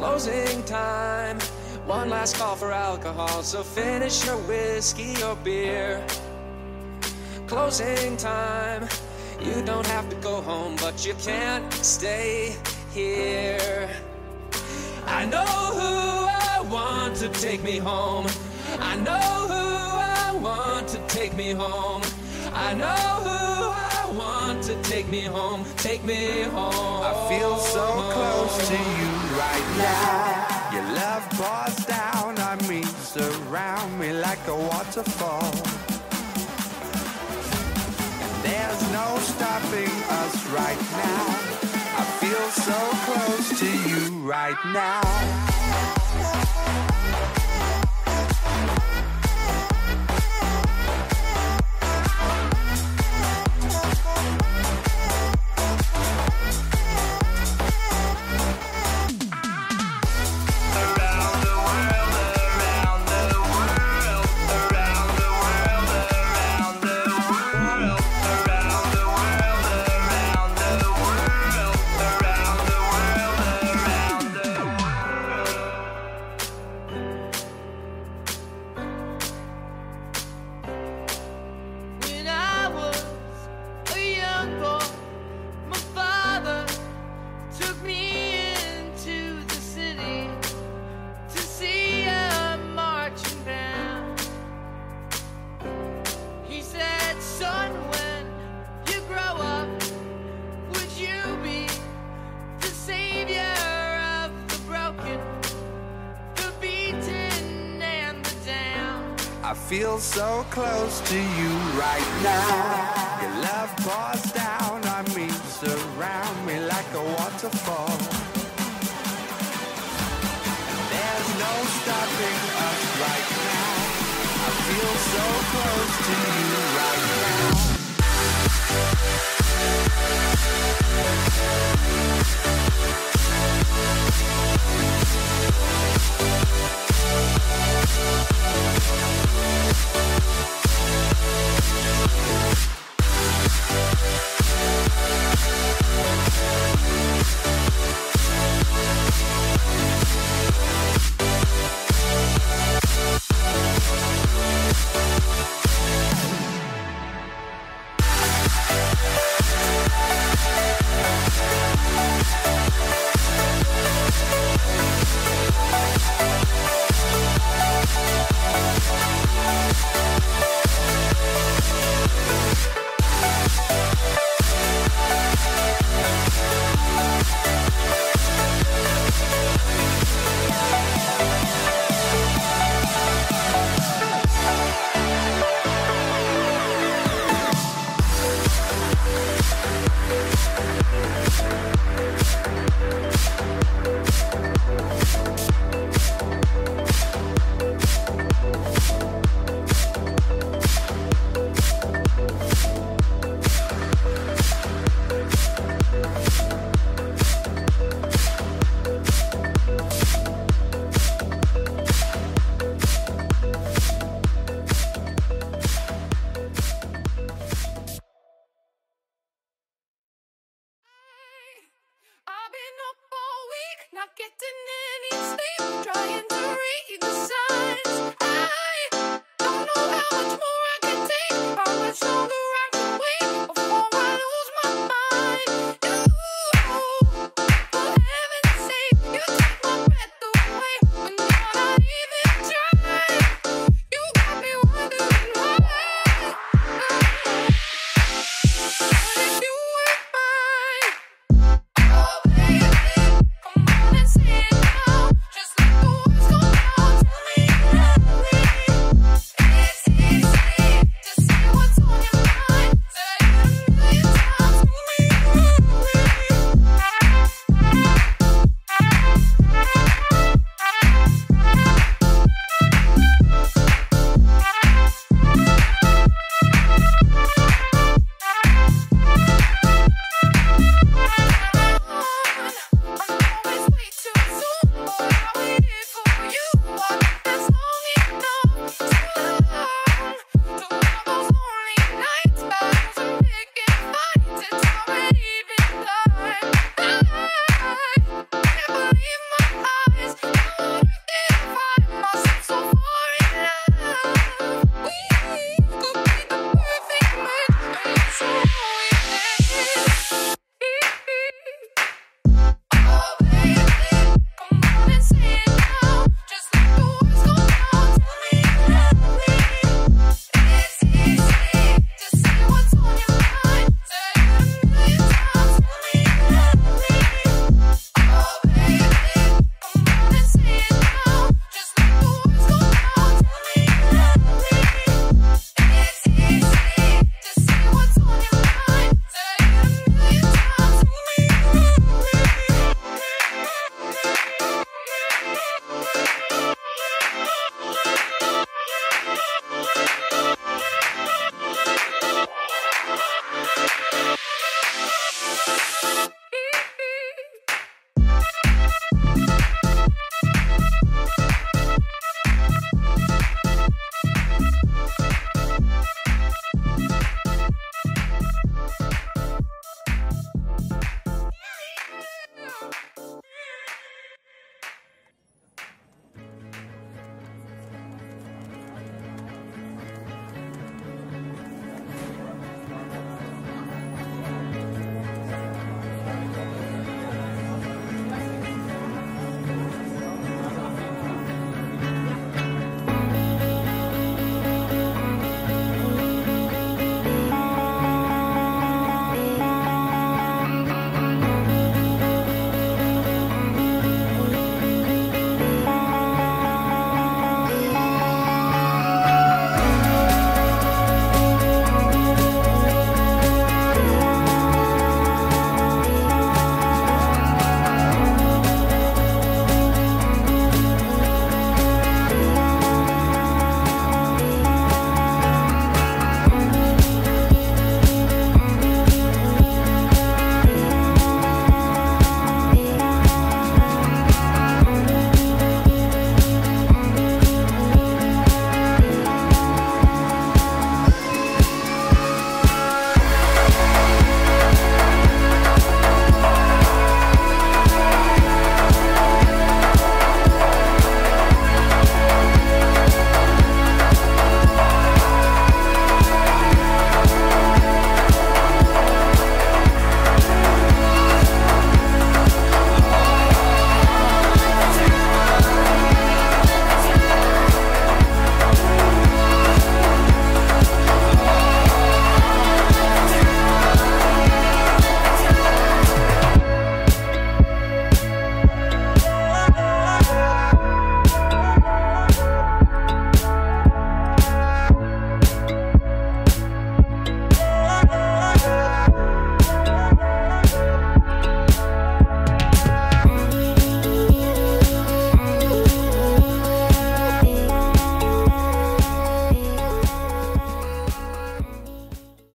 Closing time. One last call for alcohol, so finish your whiskey or beer. Closing time. You don't have to go home, but you can't stay here. I know who I want to take me home. I know who I want to take me home. I know who I want to take me home. Take me home. I feel so close to you right now. Your love pours down on me, surround me like a waterfall. And there's no stopping us right now. I feel so close to you right now. I feel so close to you right now. Your love pours down on me, surround me like a waterfall. There's no stopping us right now. I feel so close to you right now. Not getting any sleep, trying to read the signs. I don't know how much more.